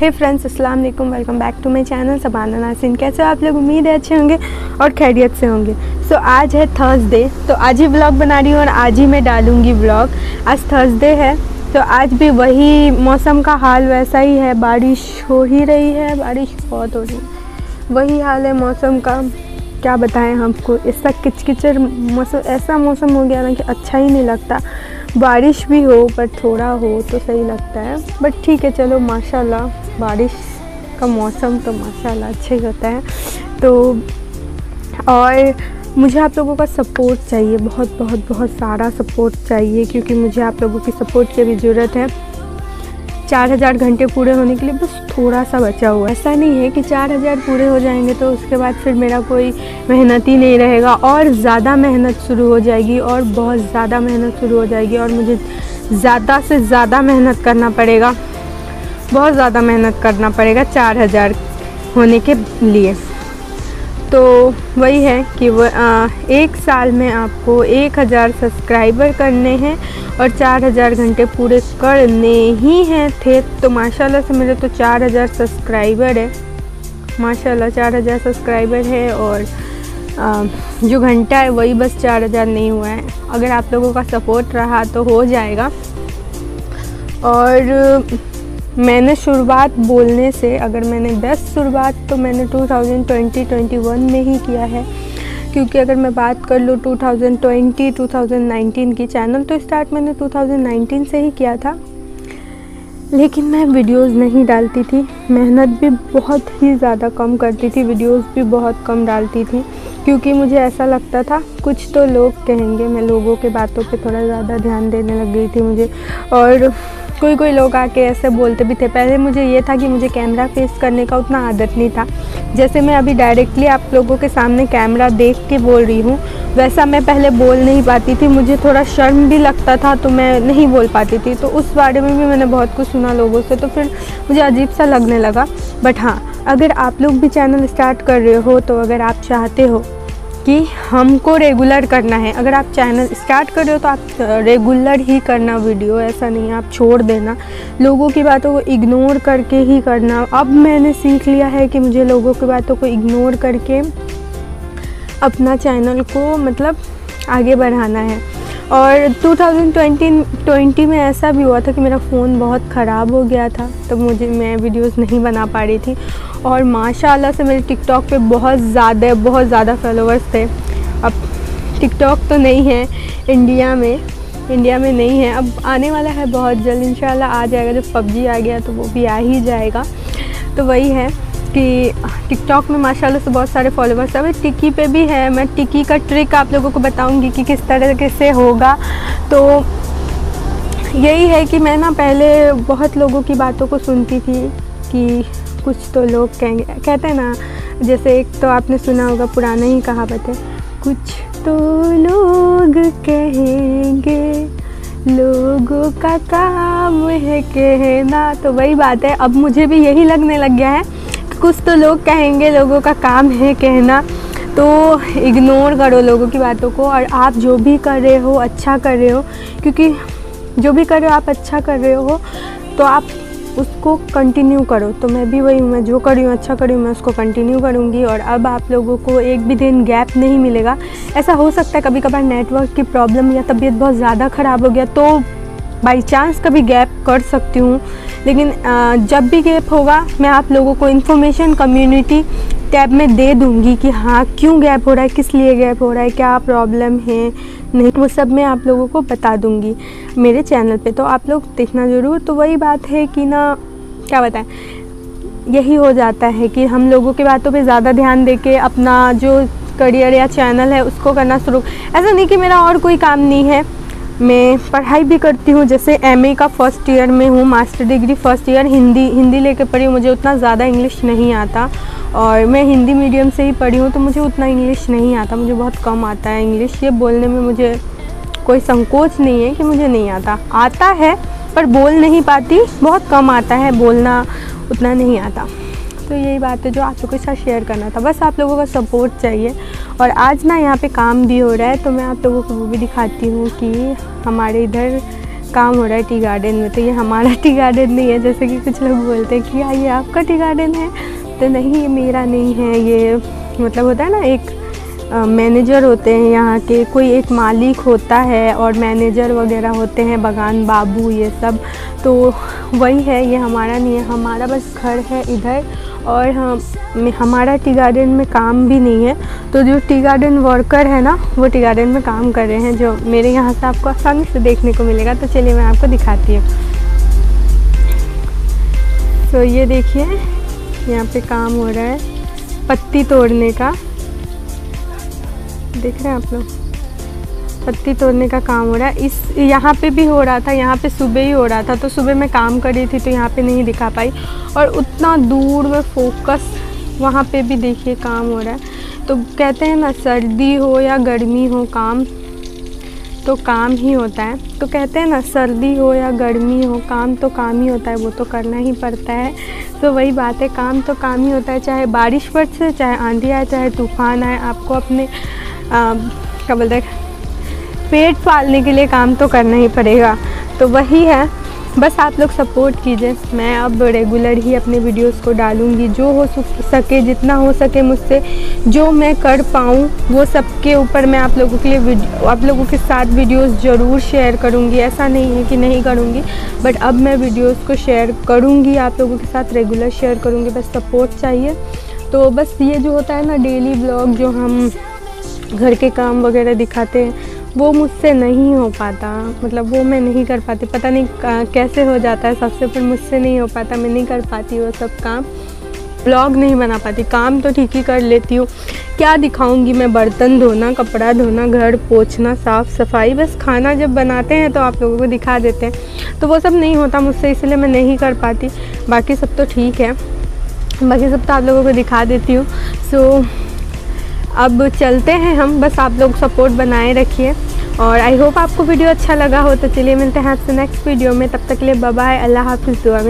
हे friends अस्सलाम वालेकुम welcome back to my channel Sabana Nasin कैसे हो आप लोग? उम्मीद है अच्छे होंगे और खैरियत से होंगे। सो so, आज है थर्सडे तो आज ही व्लॉग बना रही हूँ और आज ही मैं डालूँगी व्लॉग आज थर्सडे है। तो आज भी वही मौसम का हाल वैसा ही है। बारिश हो ही रही है। बारिश बहुत हो रही है। वही हाल है मौसम का। क्या बताएँ हमको? ऐसा किचकिचर मौसम ऐसा मौसम हो गया ना कि अच्छा ही नहीं लगता। बारिश भी हो, पर थोड़ा हो तो सही लगता है। बट ठीक है, चलो, माशाल्लाह, बारिश का मौसम तो माशाल्लाह अच्छा ही होता है। तो और मुझे आप लोगों का सपोर्ट चाहिए, बहुत बहुत बहुत सारा सपोर्ट चाहिए, क्योंकि मुझे आप लोगों की सपोर्ट की भी ज़रूरत है। चार हज़ार घंटे पूरे होने के लिए बस थोड़ा सा बचा हुआ ऐसा नहीं है कि चार हज़ार पूरे हो जाएँगे तो उसके बाद फिर मेरा कोई मेहनत ही नहीं रहेगा और ज़्यादा मेहनत शुरू हो जाएगी और बहुत ज़्यादा मेहनत शुरू हो जाएगी और मुझे ज़्यादा से ज़्यादा मेहनत करना पड़ेगा। बहुत ज़्यादा मेहनत करना पड़ेगा चार हज़ार होने के लिए। तो वही है कि वो आ, एक साल में आपको एक हज़ार सब्सक्राइबर करने हैं और चार हज़ार घंटे पूरे करने ही हैं थे। तो माशाल्लाह से मेरे तो चार हज़ार सब्सक्राइबर है। माशाल्लाह चार हज़ार सब्सक्राइबर है और आ, जो घंटा है वही बस चार हज़ार नहीं हुआ है। अगर आप लोगों का सपोर्ट रहा तो हो जाएगा। और मैंने शुरुआत बोलने से, अगर मैंने बेस्ट शुरुआत तो मैंने 2020-21 में ही किया है। क्योंकि अगर मैं बात कर लूँ 2020 2019 की चैनल तो स्टार्ट मैंने 2019 से ही किया था। लेकिन मैं वीडियोस नहीं डालती थी। मेहनत भी बहुत ही ज़्यादा कम करती थी वीडियोस भी बहुत कम डालती थी। क्योंकि मुझे ऐसा लगता था, कुछ तो लोग कहेंगे, मैं लोगों के बातों पे थोड़ा ज़्यादा ध्यान देने लग गई थी मुझे। और कोई कोई लोग आके ऐसे बोलते भी थे। पहले मुझे ये था कि मुझे कैमरा फेस करने का उतना आदत नहीं था। जैसे मैं अभी डायरेक्टली आप लोगों के सामने कैमरा देख के बोल रही हूँ, वैसा मैं पहले बोल नहीं पाती थी। मुझे थोड़ा शर्म भी लगता था तो मैं नहीं बोल पाती थी। तो उस बारे में भी मैंने बहुत कुछ सुना लोगों से तो फिर मुझे अजीब सा लगने लगा। बट हाँ अगर आप लोग भी चैनल स्टार्ट कर रहे हो तो अगर आप चाहते हो कि हमको रेगुलर करना है। अगर आप चैनल स्टार्ट कर रहे हो तो आप रेगुलर ही करना वीडियो ऐसा नहीं आप छोड़ देना। लोगों की बातों को इग्नोर करके ही करना। अब मैंने सीख लिया है कि मुझे लोगों की बातों को इग्नोर करके अपना चैनल को मतलब आगे बढ़ाना है। और 2020 20 में ऐसा भी हुआ था कि मेरा फ़ोन बहुत ख़राब हो गया था तो मुझे, मैं वीडियोस नहीं बना पा रही थी। और माशाल्लाह से मेरे टिकटॉक पे बहुत ज़्यादा बहुत ज़्यादा फॉलोअर्स थे। अब टिकटॉक तो नहीं है इंडिया में इंडिया में नहीं है। अब आने वाला है बहुत जल्द, इंशाल्लाह आ जाएगा। जब पबजी आ गया तो वो भी आ ही जाएगा। तो वही है। कि टिकटॉक में माशाल्लाह से बहुत सारे फॉलोवर्स हैं। टिकी पे भी है। मैं टिकी का ट्रिक आप लोगों को बताऊँगी कि किस तरह से होगा। तो यही है कि मैं ना पहले बहुत लोगों की बातों को सुनती थी कि कुछ तो लोग कहेंगे। कहते हैं ना, जैसे एक तो आपने सुना होगा पुराना ही कहावत है, कुछ तो लोग कहेंगे, लोगों का काम है कहना। तो वही बात है। अब मुझे भी यही लगने लग गया है कुछ तो लोग कहेंगे, लोगों का काम है कहना। तो इग्नोर करो लोगों की बातों को और आप जो भी कर रहे हो अच्छा कर रहे हो, क्योंकि जो भी कर रहे हो, आप अच्छा कर रहे हो तो आप उसको कंटिन्यू करो। तो मैं भी वही मैं जो कर रही हूँ अच्छा कर रही हूँ, मैं उसको कंटिन्यू करूँगी और अब आप लोगों को एक भी दिन गैप नहीं मिलेगा। ऐसा हो सकता है कभी कभार नेटवर्क की प्रॉब्लम या तबीयत बहुत ज़्यादा ख़राब हो गया तो बाई चांस कभी गैप कर सकती हूँ, लेकिन जब भी गैप होगा, मैं आप लोगों को इन्फॉर्मेशन कम्युनिटी टैब में दे दूँगी कि हाँ क्यों गैप हो रहा है, किस लिए गैप हो रहा है, क्या प्रॉब्लम है, नहीं, वो सब मैं आप लोगों को बता दूँगी मेरे चैनल पे। तो आप लोग देखना ज़रूर। तो वही बात है कि ना, क्या बताएँ, यही हो जाता है कि हम लोगों की बातों पे ज़्यादा ध्यान दे के अपना जो करियर या चैनल है, उसको करना शुरू, ऐसा नहीं कि मेरा और कोई काम नहीं है। मैं पढ़ाई भी करती हूँ, जैसे एमए का फ़र्स्ट ईयर में हूँ master degree first year Hindi Hindi लेके पढ़ी मुझे उतना ज़्यादा इंग्लिश नहीं आता। और मैं हिंदी मीडियम से ही पढ़ी हूँ तो मुझे उतना इंग्लिश नहीं आता, मुझे बहुत कम आता है इंग्लिश ये बोलने में मुझे कोई संकोच नहीं है कि मुझे नहीं आता। आता है, पर बोल नहीं पाती, बहुत कम आता है, बोलना उतना नहीं आता। तो यही बात है जो आप लोगों के साथ शेयर करना था। बस आप लोगों का सपोर्ट चाहिए। और आज ना यहाँ पे काम भी हो रहा है तो मैं आप लोगों को वो भी दिखाती हूँ कि हमारे इधर काम हो रहा है टी गार्डन में। तो ये हमारा टी गार्डन नहीं है, जैसे कि कुछ लोग बोलते हैं कि हाँ ये आपका टी गार्डन है? तो नहीं ये मेरा नहीं है ये मतलब होता है ना, एक मैनेजर होते हैं यहाँ के, कोई एक मालिक होता है और मैनेजर वगैरह होते हैं, बगान, बाबू, ये सब। तो वही है, ये हमारा नहीं है, हमारा बस घर है इधर और हम, हमारा टी गार्डन में काम भी नहीं है। तो जो टी गार्डन वर्कर है ना, वो टी गार्डन में काम कर रहे हैं, जो मेरे यहाँ से आपको आसानी से देखने को मिलेगा। तो चलिए मैं आपको दिखाती हूँ। तो ये देखिए, यहाँ पे काम हो रहा है, पत्ती तोड़ने का। देख रहे हैं आप लोग? पत्ती तोड़ने का काम हो रहा है। इस, यहाँ पे भी हो रहा था, यहाँ पे सुबह ही हो रहा था तो सुबह मैं काम कर रही थी तो यहाँ पे नहीं दिखा पाई। और उतना दूर में फोकस वहाँ पे भी देखिए काम हो रहा है। तो कहते हैं ना, सर्दी हो या गर्मी हो काम तो काम ही होता है। तो कहते हैं ना, सर्दी हो या गर्मी हो, काम तो काम ही होता है, वो तो करना ही पड़ता है। तो वही बात है, काम तो काम ही होता है, चाहे बारिश बरसे चाहे आंधी आए, चाहे तूफ़ान आए, आपको अपने क्या बोलते हैं? पेट पालने के लिए काम तो करना ही पड़ेगा। तो वही है, बस आप लोग सपोर्ट कीजिए। मैं अब रेगुलर ही अपने वीडियोस को डालूँगी। जो हो सके, जितना हो सके मुझसे, जो मैं कर पाऊँ, वो सबके ऊपर मैं आप लोगों के लिए आप लोगों के साथ वीडियोस ज़रूर शेयर करूँगी। ऐसा नहीं है कि नहीं करूँगी बट अब मैं वीडियोस को शेयर करूँगी, आप लोगों के साथ रेगुलर शेयर करूँगी। बस सपोर्ट चाहिए। तो बस ये जो होता है ना डेली ब्लॉग जो हम घर के काम वगैरह दिखाते हैं वो मुझसे नहीं हो पाता। मतलब वो मैं नहीं कर पाती। पता नहीं कैसे हो जाता है सबसे ऊपर मुझसे नहीं हो पाता, मैं नहीं कर पाती वो सब काम। ब्लॉग नहीं बना पाती। काम तो ठीक ही कर लेती हूँ। क्या दिखाऊँगी मैं? बर्तन धोना, कपड़ा धोना, घर पोछना साफ़ सफ़ाई बस खाना जब बनाते हैं तो आप लोगों को दिखा देते हैं। तो वो सब नहीं होता मुझसे, इसलिए मैं नहीं कर पाती। बाकी सब तो ठीक है। बाकी सब तो आप लोगों को दिखा देती हूँ। सो अब चलते हैं हम। बस आप लोग सपोर्ट बनाए रखिए। और आई होप आपको वीडियो अच्छा लगा हो तो चलिए मिलते हैं आपसे नेक्स्ट वीडियो में। तब तक के लिए बाय अल्लाह हाफिज़, दुआ में।